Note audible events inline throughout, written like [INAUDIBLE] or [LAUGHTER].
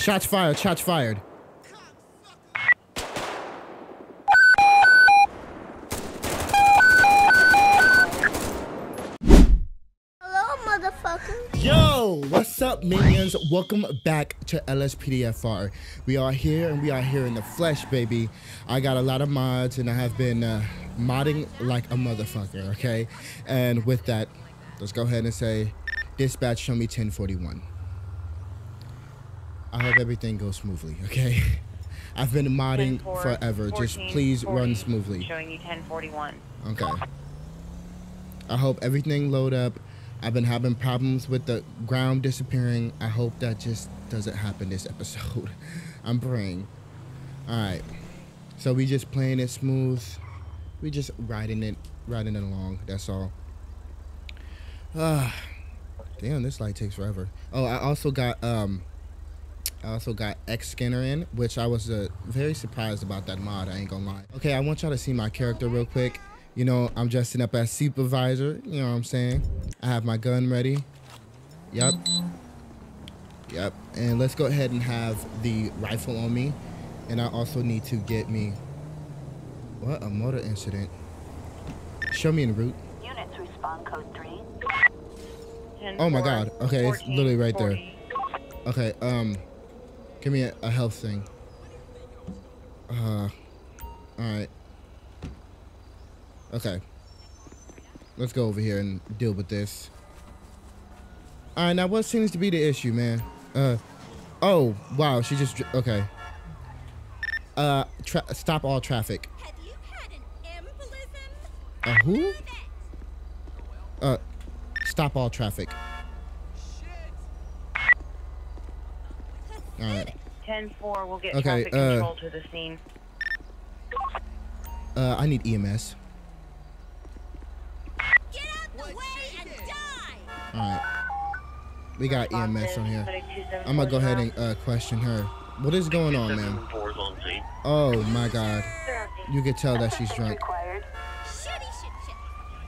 Shots fired. Shots fired. Hello, motherfucker. Yo, what's up, minions? Welcome back to LSPDFR. We are here and we are here in the flesh, baby. I got a lot of mods and I have been uh, modding like a motherfucker, okay? And with that, let's go ahead and say, dispatch, show me 1041. I hope everything goes smoothly, okay? [LAUGHS] I've been modding 10, 4, forever. Just please 40, run smoothly. Showing you 1041. Okay. I hope everything load up. I've been having problems with the ground disappearing. I hope that just doesn't happen this episode. [LAUGHS] I'm praying. All right. So we just playing it smooth. We just riding it, riding it along. That's all. Ah, [SIGHS] damn, this light takes forever. Oh, I also got um, I also got X Skinner in, which I was uh, very surprised about that mod. I ain't gonna lie. Okay, I want y'all to see my character real quick. You know, I'm dressing up as supervisor. You know what I'm saying? I have my gun ready. Yep. Yep. And let's go ahead and have the rifle on me. And I also need to get me. What? A motor incident. Show me en route. Units respond code 3. 10, Oh my 4, God. Okay, it's literally right there. Okay, um, give me a, a health thing. Uh, alright. Okay. Let's go over here and deal with this. Alright, now what seems to be the issue, man? Uh, oh, wow, she just, okay. Uh, tra- stop all traffic. Have you had an embolism? A who? Uh, stop all traffic. Alright. 10-4 will get Okay, traffic uh, control to the scene. Uh, I need EMS. Get out the way and die! Alright. We got EMS on here. I'm gonna go ahead and uh, question her. What is going on, ma'am? Four is on scene. Oh my god. You can tell that she's drunk. required. Shitty shit shit.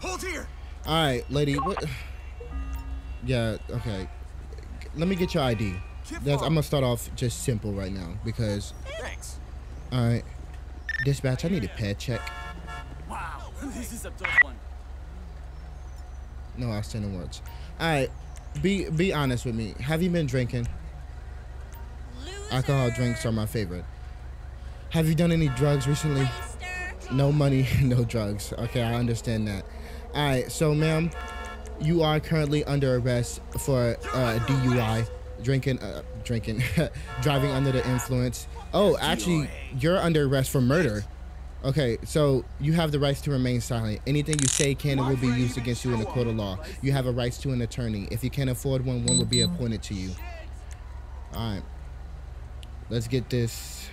Hold here. Alright, lady, what? [SIGHS] Yeah, okay. Let me get your ID. That's, I'm gonna start off just simple right now because, Thanks. alright. Dispatch, I need a ped check. Wow, this is a tough one. No outstanding words. Alright, be be honest with me. Have you been drinking? Alcohol drinks are my favorite. Have you done any drugs recently? Waster. No money, [LAUGHS] no drugs. Okay, I understand that. All right, so ma'am, you are currently under arrest for uh, DUI, drinking, uh, drinking, [LAUGHS] driving under the influence. Oh, actually, you're under arrest for murder. Okay, so you have the rights to remain silent. Anything you say can and will be used against you in the court of law. You have a rights to an attorney. If you can't afford one, one will be appointed to you. All right, let's get this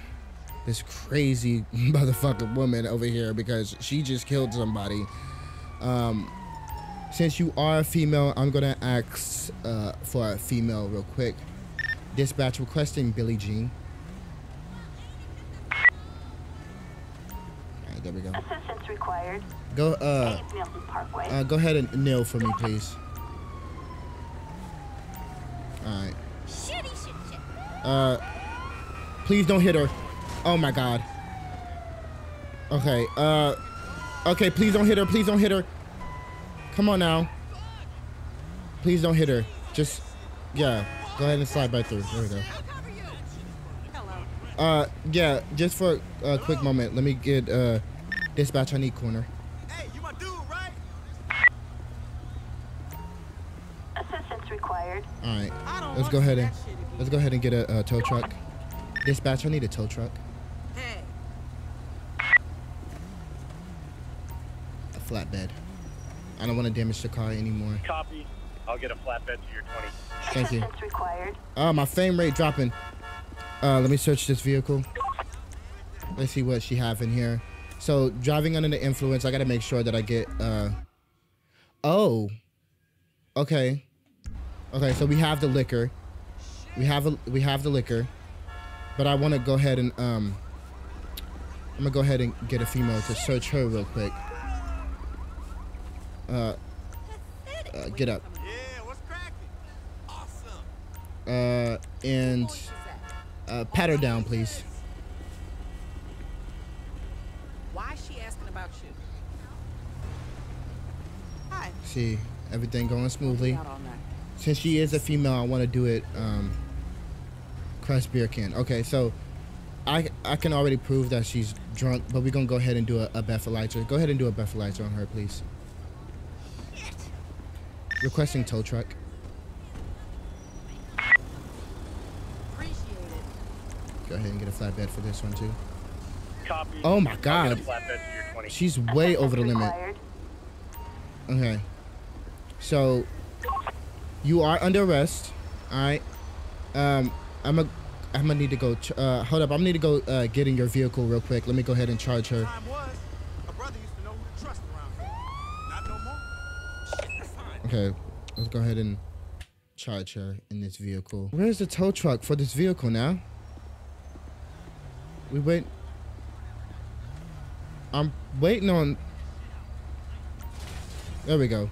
this crazy [LAUGHS] motherfucking woman over here because she just killed somebody. Um, since you are a female, I'm gonna ask uh, for a female real quick. Dispatch requesting Billie Jean. Alright, there we go. Assistance required. Go uh, 8 Milton Parkway. uh go ahead and kneel for me, please. Alright. Shitty shit shit. Uh, please don't hit her. Oh my god. Okay. Uh, okay. Please don't hit her. Please don't hit her. Come on now. Please don't hit her. Just, yeah. Go ahead and slide right through. There we go. Uh, yeah. Just for a quick moment, let me get uh, dispatch. I need corner. Hey, you my dude, right? Assistance required. All right. Let's go ahead and that shit if you- let's go ahead and get a, uh tow truck. Dispatch. I need a tow truck. Hey, A flatbed. I don't want to damage the car anymore. Copy. I'll get a flatbed to your 20. Thank you. Assistance required. Oh, my fame rate dropping. Uh, let me search this vehicle. Let's see what she have in here. So driving under the influence, I gotta make sure that I get. Uh, oh, okay, okay. So we have the liquor. We have a, we have the liquor, but I want to go ahead and um. I'm gonna go ahead and get a female to search her real quick. Uh, uh get up. yeah, what's cracking? Awesome. Uh, and Uh, pat her down, please. Why is she asking about you? Hi. See, everything going smoothly. Out all night. Since she is a female, I want to do it. Um, crust beer can. Okay, so I I can already prove that she's drunk, but we're gonna go ahead and do a, a breathalyzer. Go ahead and do a breathalyzer on her, please. Requesting tow truck. Go ahead and get a flatbed for this one too. Copy. Oh my God. a flatbed to your 20. She's way over the limit. Okay. So you are under arrest. All right. Um, I'm a. I'm gonna need to go. Ch- uh, hold up. I'm gonna need to go uh, get in your vehicle real quick. Let me go ahead and charge her. Time was, a brother used to know who to trust around here. Not no more. Shit, that's fine. Okay. Let's go ahead and charge her in this vehicle. Where's the tow truck for this vehicle now? We wait. I'm waiting on. There we go.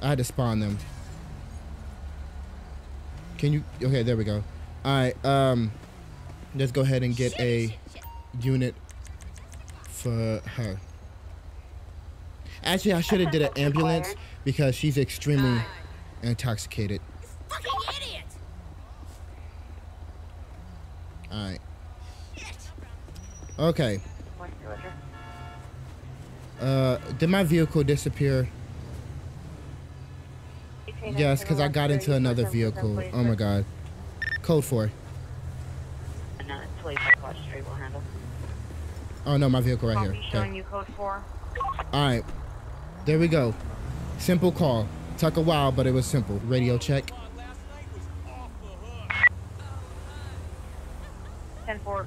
I had to spawn them. Can you? Okay, there we go. All right. Um, let's go ahead and get a unit for her. Actually, I should have did an ambulance. Because she's extremely intoxicated. Fucking idiot! All right. Okay. What's the address? Uh, did my vehicle disappear? Yes, because I got into another vehicle. Oh my god. Code four. Not police Watch Street will handle. Oh no, my vehicle right here. Okay. you code four. All right. There we go. Simple call. Took a while, but it was simple. Radio check. Ten four.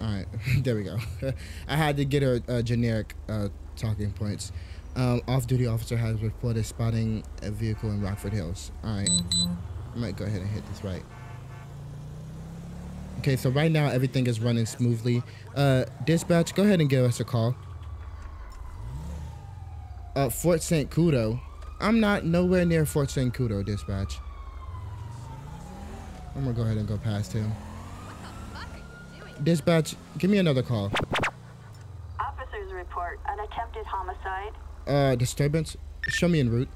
All right, [LAUGHS] there we go. [LAUGHS] I had to get her uh, generic uh, talking points. Um, off-duty officer has reported spotting a vehicle in Rockford Hills. All right, I might go ahead and hit this right. Okay, so right now everything is running smoothly. Uh, dispatch, go ahead and give us a call. Uh, Fort Zancudo. I'm not nowhere near Fort Zancudo, dispatch. I'm gonna go ahead and go past him. Dispatch, give me another call. Officers report an attempted homicide. Uh, disturbance. Show me en route.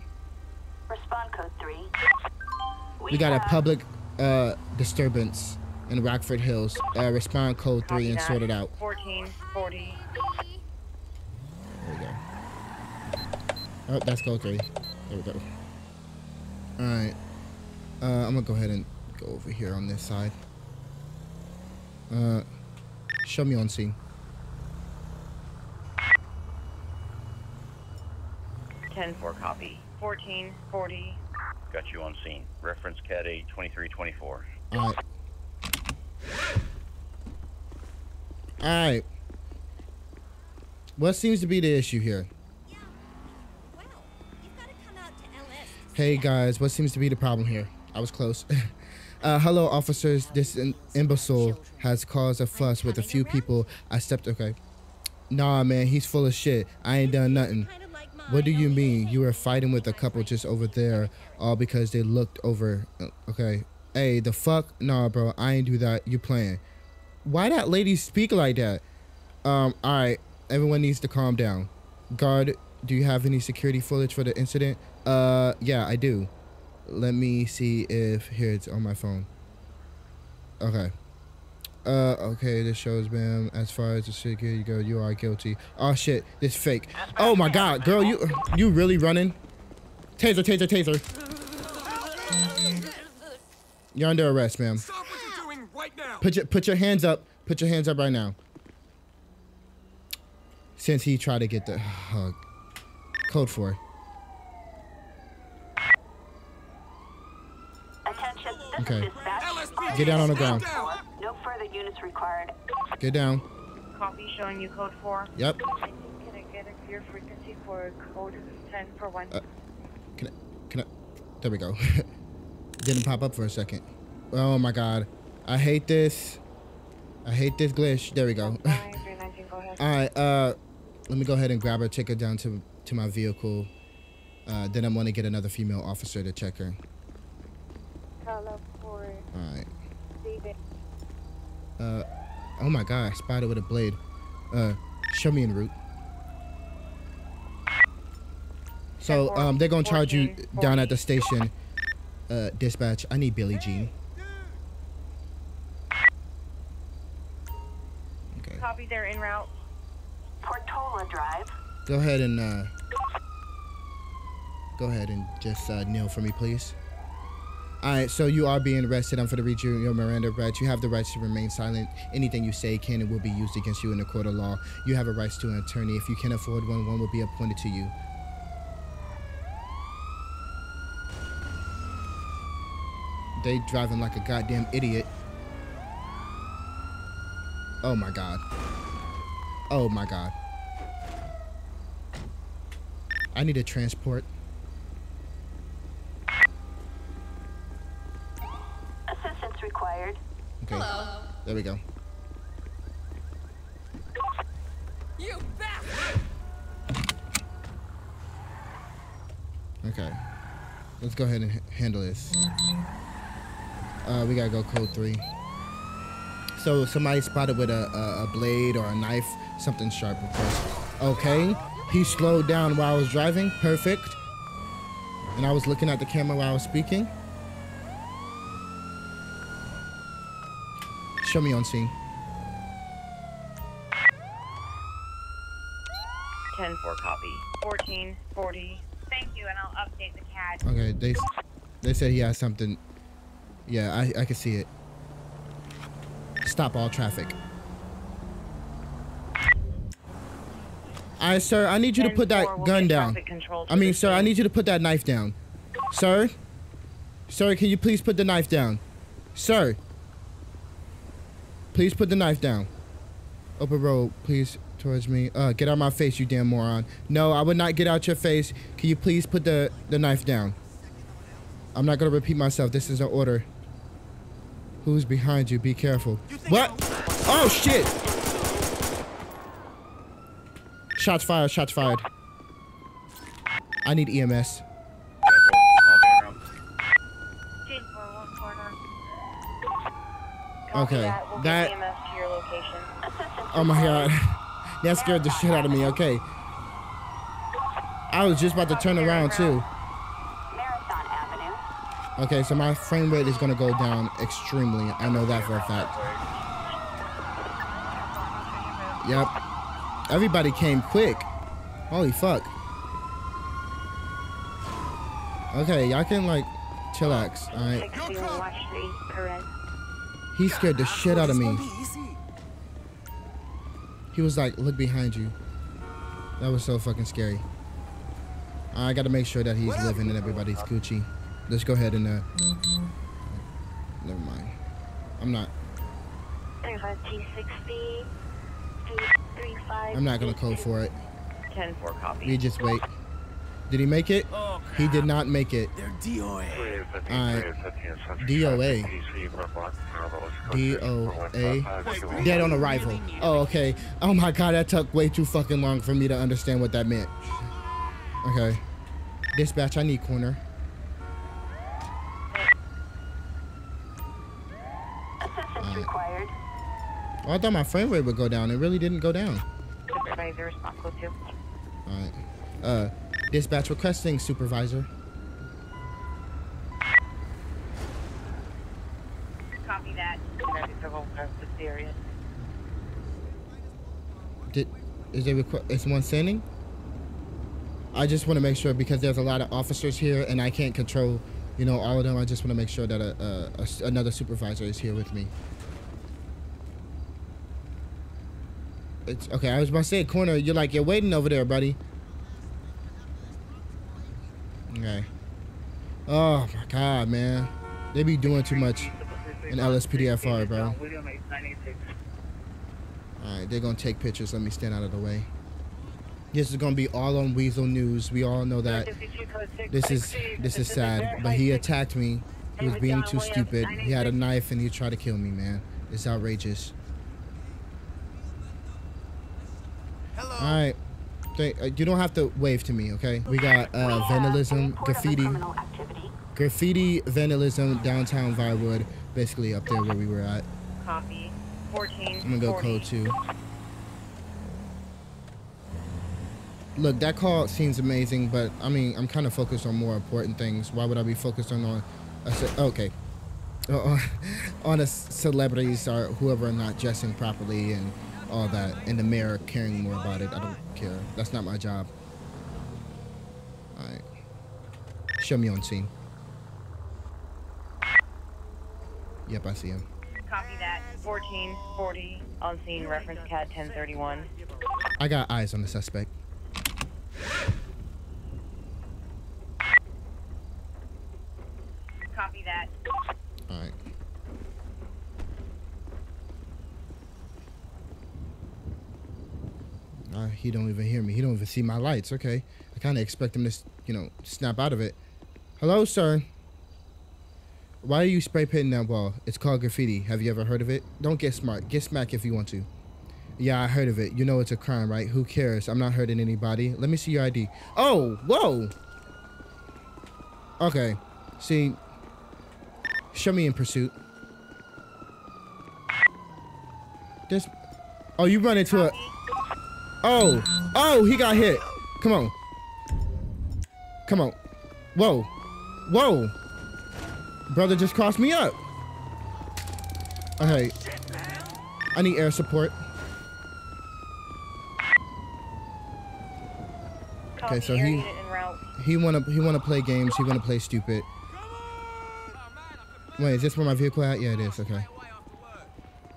Respond code 3. We got a public uh disturbance in Rockford Hills. Uh, respond code three and sort it out. Fourteen forty. There we go. Oh, that's code three. There we go. All right. Uh, I'm gonna go ahead and go over here on this side. Uh, show me on scene. Ten four copy. Fourteen forty. Got you on scene. Reference CAD 8 2324. All right. All right. What seems to be the issue here? Well, you've got to come out to LS. Hey guys, what seems to be the problem here? I was close. [LAUGHS] uh, hello, officers. This imbecile has caused a fuss with a few people. I stepped. Okay. Nah, man, he's full of shit. I ain't done nothing. What do you mean? You were fighting with a couple just over there, all because they looked over. uh, Okay. Hey, the fuck? Nah, bro, I ain't do that. You playing? Why that lady speak like that? Um. All right. Everyone needs to calm down. Guard, do you have any security footage for the incident? Uh, yeah, I do. Let me see if here it's on my phone. Okay. Uh, okay, this shows, ma'am. As far as the security go, you are guilty. Oh shit, this fake. Oh my god, girl, you you really running? Taser, taser, taser. You're under arrest, ma'am. Stop what you're doing right. Put your put your hands up. Put your hands up right now. Since he tried to get the [SIGHS] uh, code for. Attention, this Okay. is dispatch. LSPD, Get down on the ground. No further units required. Get down. Copy showing you code four. Yep. Can I get a clear frequency for code ten for one? Uh, Can I, can I? There we go. [LAUGHS] Didn't pop up for a second. Oh my god. I hate this. I hate this glitch. There we go. Nine three nineteen. Go ahead. All right. Uh, let me go ahead and grab her, take her down to to my vehicle. Uh, then I'm gonna get another female officer to check her. Hello for All right. Uh, oh my god, spider with a blade. Uh, show me en route. So, um, they're gonna charge you down at the station. Uh, dispatch, I need Billie Jean. Okay. Copy, they're en route. Portola Drive. Go ahead and, uh, go ahead and just, uh, kneel for me, please. Alright, so you are being arrested. I'm going to read you your Miranda rights. You have the rights to remain silent. Anything you say can and will be used against you in a court of law. You have a right to an attorney. If you can afford one, one will be appointed to you. They driving like a goddamn idiot. Oh my god. Oh my god. I need a transport. There we go. You bastard! Okay. Let's go ahead and handle this. Uh, we gotta go code three. So somebody spotted with a, a, a blade or a knife, something sharp, of course. Okay. He slowed down while I was driving. Perfect. And I was looking at the camera while I was speaking. Show me on scene. 10 4 copy. 14 40. Thank you, and I'll update the CAD. Okay, they they said he has something. Yeah, I I can see it. Stop all traffic. Alright, sir, I need you to put that 10-4 will gun down. I mean, sir, I need you to put that knife down. Sir? Sir, can you please put the knife down? Sir. Please put the knife down. Open road, please, towards me. Uh, get out of my face, you damn moron. No, I would not get out your face. Can you please put the, the knife down? I'm not gonna repeat myself. This is an order. Who's behind you? Be careful. What? Oh shit! Shots fired. Shots fired. I need EMS. Okay, That will that- get EMS to your location. [LAUGHS] Oh my god. [LAUGHS] That scared the shit out of me. Okay. I was just about to turn around too. Marathon Avenue. Okay, so my frame rate is gonna go down extremely. I know that for a fact. Yep. Everybody came quick. Holy fuck. Okay, y'all can like chillax. Alright. 60 Watch Street, correct. He scared the shit out of me. He was like, look behind you. That was so fucking scary. I gotta make sure that he's living and everybody's Gucci. Let's go ahead and uh never mind. I'm not 35 T60. 35. I'm not gonna code for it. 10 4 copy. We just wait. Did he make it? Oh, He did not make it. They're DOA. Alright. DOA. DOA. Dead on arrival. Oh, okay. Oh my god, that took way too fucking long for me to understand what that meant. Okay. Dispatch, I need corner. Assistance required. Oh, I thought my frame rate would go down. It really didn't go down. Supervisor, response code 2. Alright. Uh, dispatch requesting supervisor. Copy that. Ready to go past this area. Did is there is one sending? I just want to make sure because there's a lot of officers here and I can't control, you know, all of them. I just want to make sure that a, a- a another supervisor is here with me. It's okay. I was about to say corner. You're like you're waiting over there, buddy. Okay. Oh my god, man. They be doing too much in LSPDFR, bro. Alright, they're gonna take pictures. Let me stand out of the way. This is gonna be all on Weazel News. We all know that. This is this is sad. But he attacked me. He was being too stupid. He had a knife and he tried to kill me, man. It's outrageous. Hello. Alright. Uh, You don't have to wave to me, okay? We got uh, vandalism, report of a graffiti. Graffiti, vandalism, downtown Vinewood, basically up there where we were at. Copy. 14. I'm gonna go 40. code two. Look, that call seems amazing, but I mean, I'm kind of focused on more important things. Why would I be focused on on a okay, [LAUGHS] on a celebrities or whoever are not dressing properly and all that, and the mayor caring more about it? I don't care. That's not my job. All right, show me on scene. Yep, I see him. Copy that. 1440 on scene. Reference CAD 1031. I got eyes on the suspect. Copy that. All right. Uh, he don't even hear me. He don't even see my lights. Okay. I kind of expect him to, you know, snap out of it. Hello, sir. Why are you spray painting that wall? It's called graffiti. Have you ever heard of it? Don't get smart. Get smack if you want to. Yeah, I heard of it. You know it's a crime, right? Who cares? I'm not hurting anybody. Let me see your ID. Oh, whoa. Okay. See, show me in pursuit. This. Oh, you run into a. Oh, oh, he got hit. Come on. Come on. Whoa, whoa. Brother just crossed me up. Okay. I need air support. Okay, so he- unit en route. He wanna he wanna play games. He wanna play stupid. Wait, is this where my vehicle at? Yeah, it is. Okay.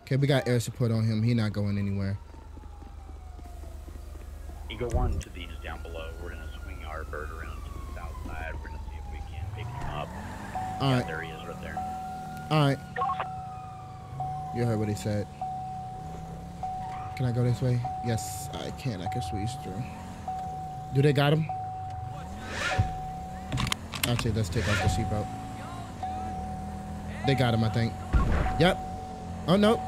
Okay, we got air support on him. He not going anywhere. Eagle 1 to these down below. We're going to swing our bird around to the south side. We're going to see if we can pick him up. All yeah, right. there he is right there. All right. You heard what he said. Can I go this way? Yes, I can. I can squeeze through. Do they got him? Actually, let's take off the seatbelt. They got him, I think. Yep. Oh, no.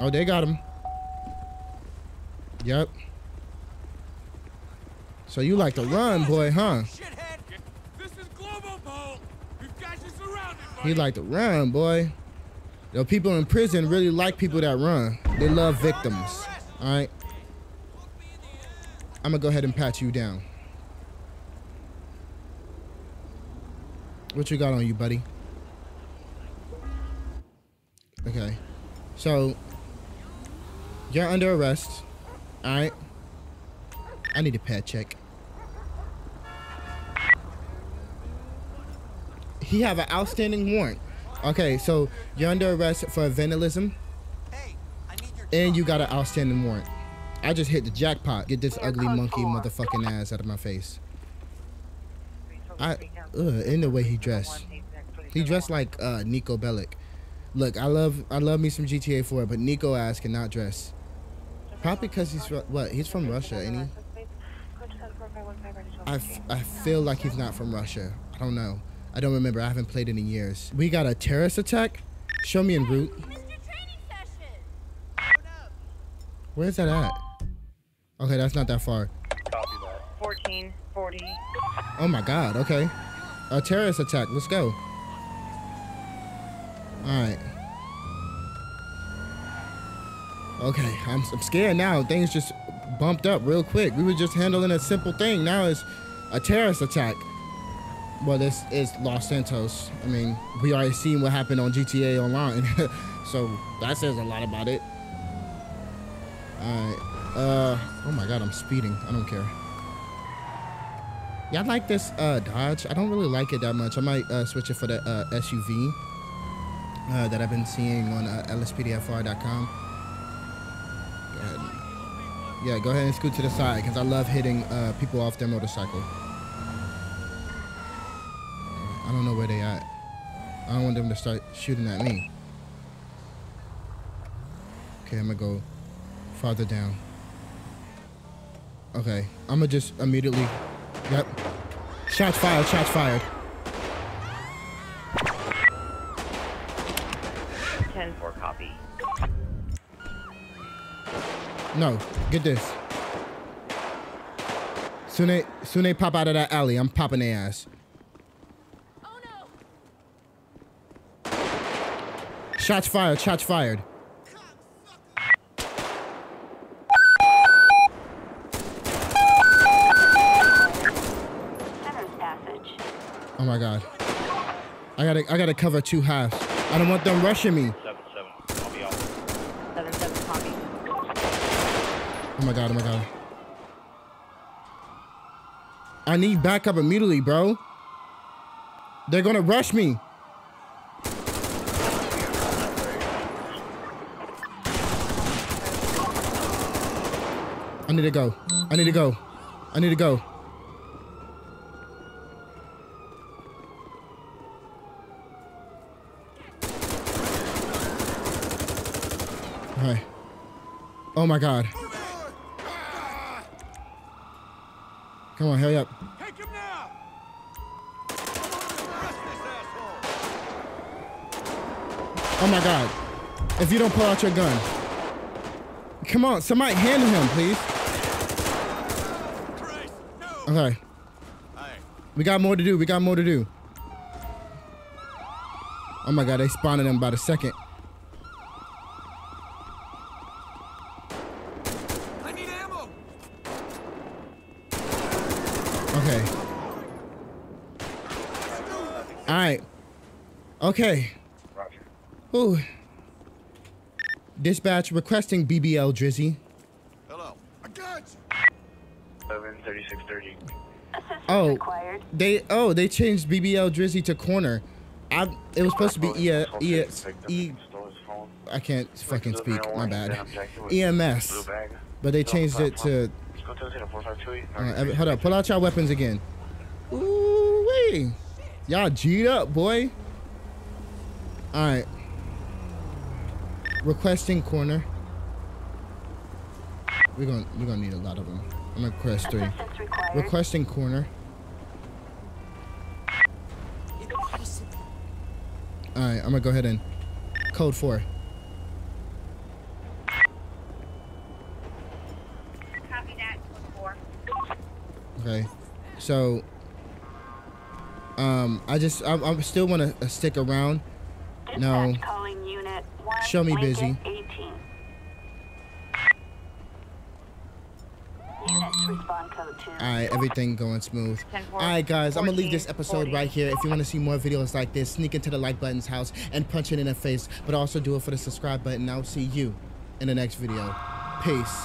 Oh, they got him. Yep. So you like to run, boy, huh? Shithead! This is Global Pole! We've got you surrounded, buddy! He like to run, boy. The people in prison really like people that run. They love victims. All right. I'm gonna go ahead and pat you down. What you got on you, buddy? Okay. So you're under arrest. All right. I need a ped check. He have an outstanding warrant. Okay, so you're under arrest for vandalism, Hey, I need your and you got an outstanding warrant. I just hit the jackpot. Get this ugly monkey motherfucking ass out of my face. I, ugh, in the way he dressed. He dressed like uh, Niko Bellic. Look, I love I love me some GTA 4, but Niko ass cannot dress. Probably because he's what? He's from Russia, ain't he? I, f- I feel like he's not from Russia. I don't know. I don't remember. I haven't played it in years. We got a terrorist attack. Show me en route. Mr. Training Session! Where's that at? Okay, that's not that far. Copy that. 1440. Oh my god, okay. A terrorist attack, let's go. Alright. Okay, I'm, I'm scared now. Things just bumped up real quick. We were just handling a simple thing. Now it's a terrorist attack. Well, this is Los Santos. I mean, we already seen what happened on GTA Online. [LAUGHS] so that says a lot about it. Alright. Uh, oh my god, I'm speeding. I don't care. Yeah, I like this uh, Dodge. I don't really like it that much. I might uh, switch it for the uh, SUV uh, that I've been seeing on uh, lspdfr.com. Yeah, go ahead and scoot to the side because I love hitting uh, people off their motorcycle. I don't know where they at. I don't want them to start shooting at me. Okay, I'm gonna go farther down. Okay, I'm gonna just immediately. Yep. Shots fired. Shots fired. 10 4 copy. No, get this. Soon they, soon they pop out of that alley. I'm popping their ass. Oh no! Shots fired. Shots fired. Oh my god. I gotta I gotta cover two halves. I don't want them rushing me. Seven seven. I'll be off. Seven seven copy. Oh my god, oh my god. I need backup immediately, bro. They're gonna rush me. Need to go. I need to go. I need to go. Okay. Oh my god. Come on, hurry up. Take him now! Arrest this asshole! Oh my god. If you don't pull out your gun. Come on, somebody handle him, please. Christ, no! Okay. We got more to do. We got more to do. Oh my god, they spawning them by the second. I need ammo! Okay. Alright. Okay. Roger. Ooh. Dispatch requesting BBL Drizzy. [LAUGHS] Oh, required. they oh they changed BBL Drizzy to corner. I it was supposed to be e, e, e, e I can't fucking speak. My bad. EMS, but they changed it to. Hold up, pull out your weapons again. Ooh wee, y'all G'd up, boy. All right, requesting corner. We're gonna we're gonna need a lot of them. I'm gonna request three. Requesting corner. All right, I'm gonna go ahead and code four. Copy that. Four. Okay, so um, I just I, I still want to stick around. No. Dispatch. Show me busy. 18. Units respond code two. All right, everything going smooth. All right, guys, I'm gonna leave this episode right here. If you want to see more videos like this, sneak into the like button's house and punch it in the face, but also do it for the subscribe button. I'll see you in the next video. Peace.